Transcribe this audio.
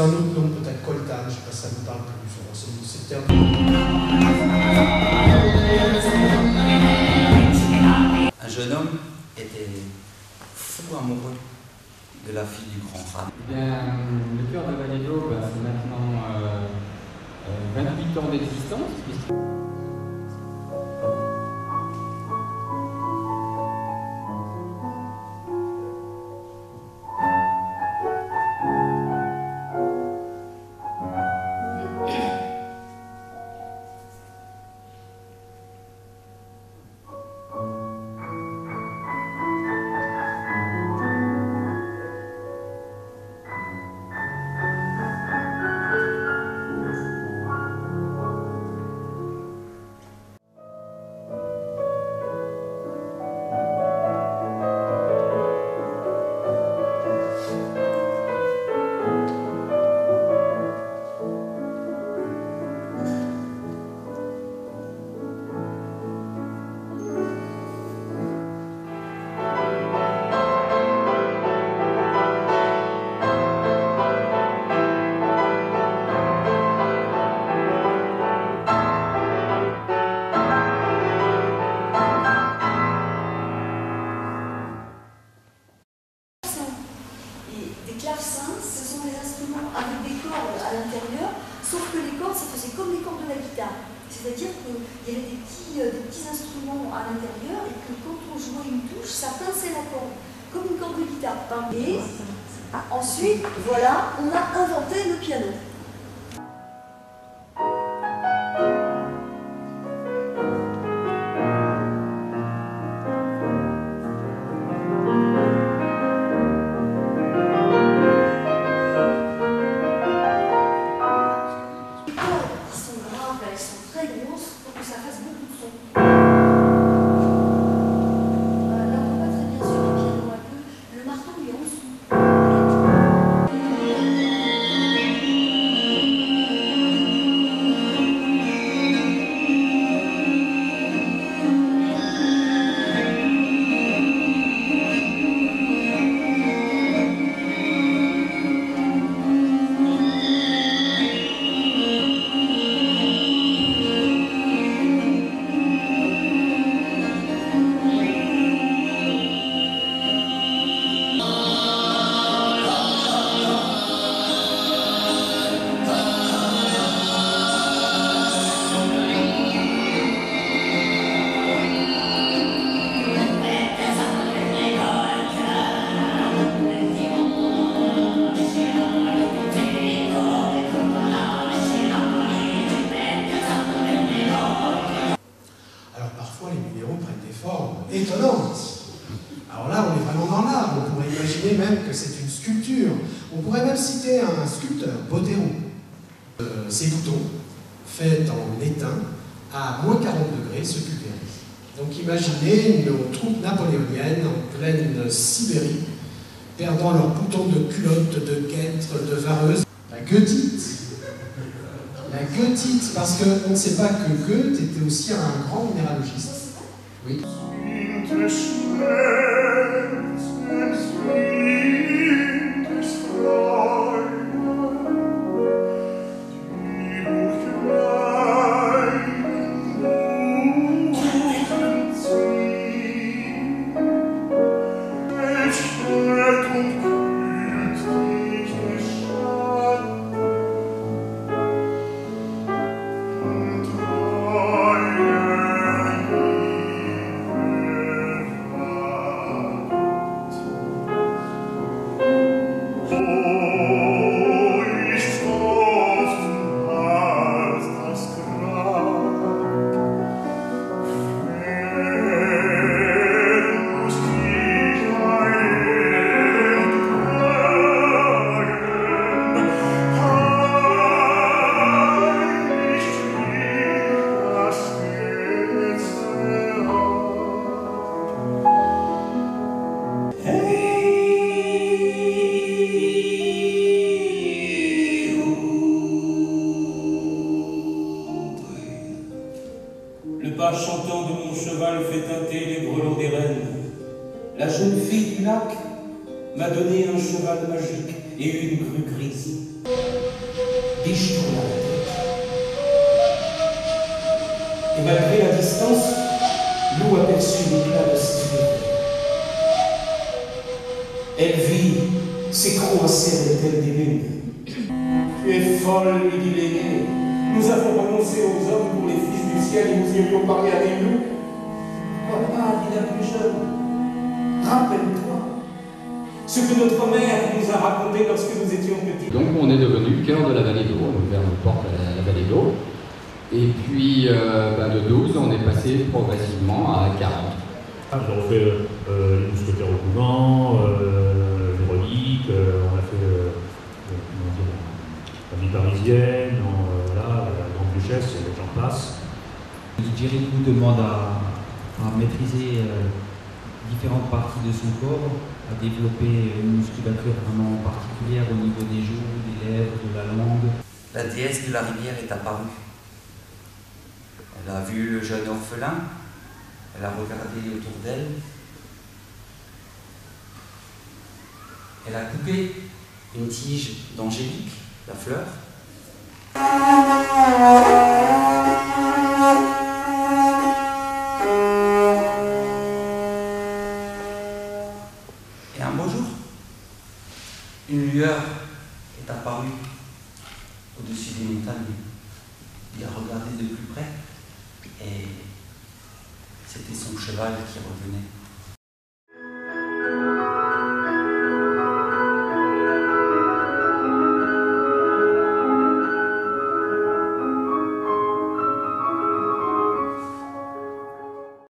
un autre nom, peut-être coltan, je ne sais pas si ça vous parle plus. C'était un... Un jeune homme était fou amoureux de la fille du grand rat. Eh bien, le cœur de Valédo, bah, c'est maintenant euh, euh, 28 ans d'existence. Sauf que les cordes, ça faisait comme les cordes de la guitare. C'est-à-dire qu'il y avait des petits, euh, des petits instruments à l'intérieur et que quand on jouait une touche, ça pinçait la corde, comme une corde de guitare. Et ensuite, voilà, on a inventé le piano. Étonnante. Alors là, on est vraiment dans l'art. On pourrait imaginer même que c'est une sculpture. On pourrait même citer un sculpteur, Botero. Euh, ces boutons, faits en étain, à moins 40 degrés, se pulvérisent. Donc imaginez nos troupes napoléoniennes en pleine Sibérie, perdant leurs boutons de culottes, de guêtres, de vareuses. La goethite. La goethite, parce qu'on ne sait pas que Goethe était aussi un grand minéralogiste. We Chantant de mon cheval fait teinter les grelons des reines. La jeune fille du lac m'a donné un cheval magique et une grue grise. tourne la tête. Et malgré la distance, Lou aperçut l'éclat de ses yeux. Elle vit de telles des lunes. Tu es folle, lui dit l'aîné. Nous avons renoncé aux hommes pour les fils du ciel et nous irions parler à des loups. Papa, dit la plus jeune, rappelle-toi ce que notre mère nous a raconté lorsque nous étions petits. Donc on est devenu cœur de la vallée d'eau, on a ouvert nos portes à la, vallée d'eau. Et puis euh, ben, de 12, on est passé progressivement à 40. J'ai refait euh, les mousquetaires au couvent, euh, les reliques, euh, on a fait euh, euh, la vie parisienne, on, duchesse, et j'en passe. Jerry nous demande à, à maîtriser euh, différentes parties de son corps, à développer une musculature vraiment particulière au niveau des joues, des lèvres, de la langue. La déesse de la rivière est apparue. Elle a vu le jeune orphelin, elle a regardé autour d'elle, elle a coupé une tige d'angélique, la fleur, et un beau jour, une lueur est apparue au-dessus des montagnes. Il a regardé de plus près et c'était son cheval qui revenait.